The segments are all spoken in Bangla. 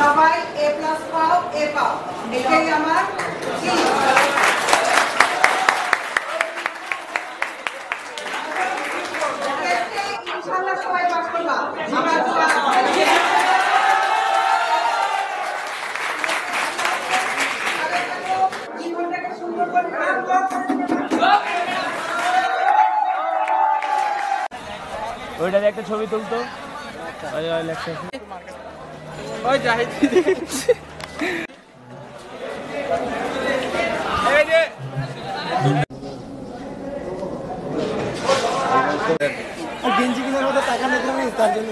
সবাই এ প্লাস পাও এ পাও। এটাই আমার একটা ছবি তুলতো। লেখা ওই জাহিদ গেঞ্জি কিনার মতো টাকা নেই তার জন্য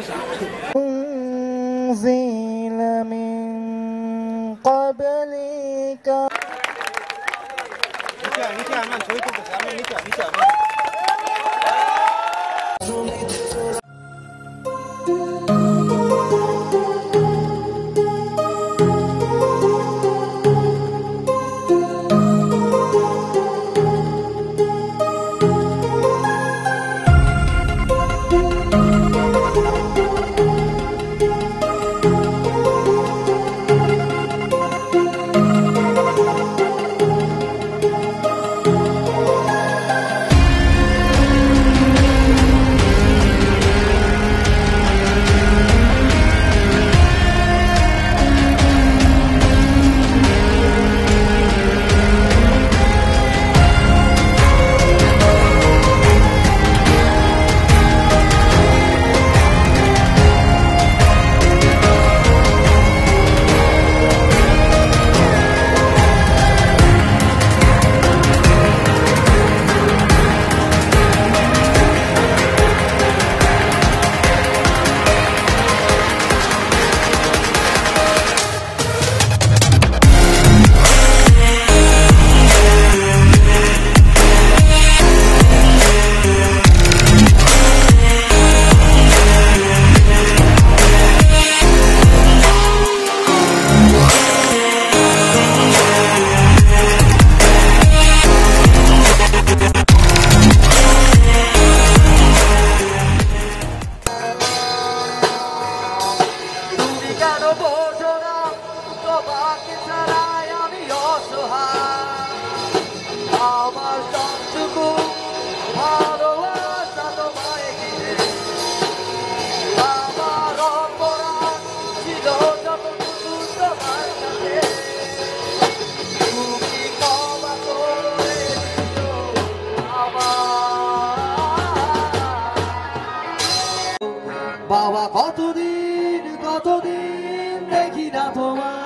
বাবা কতদিন কতদিন দেখি না তোমার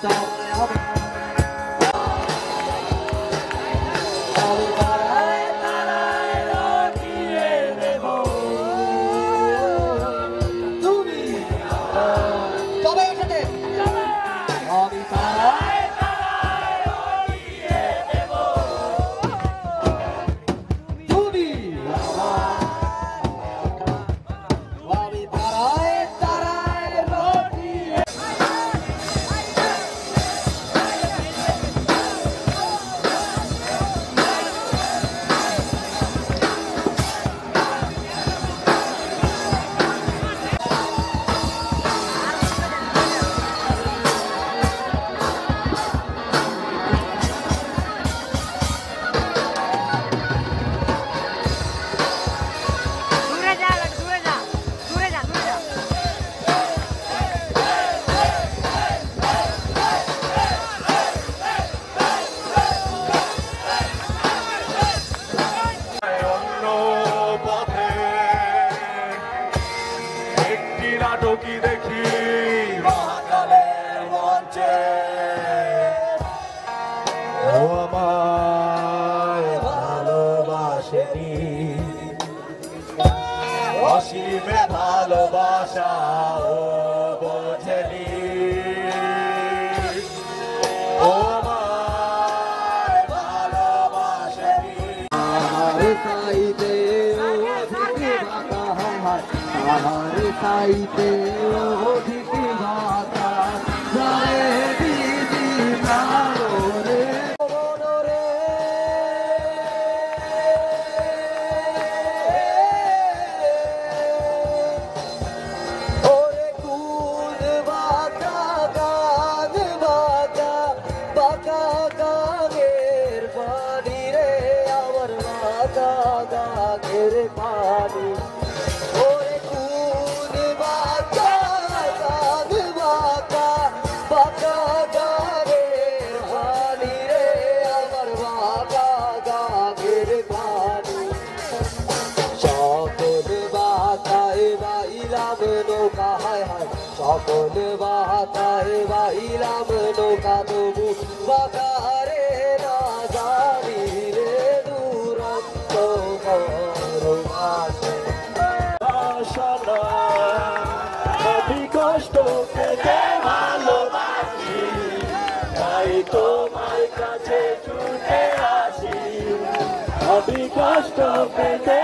capital নাটকই দেখি? মহাকালের মঞ্চে ও আমার ভালোবাসেনি অসীমে ভালোবাসা ও 咲いてよ কষ্ট পেতে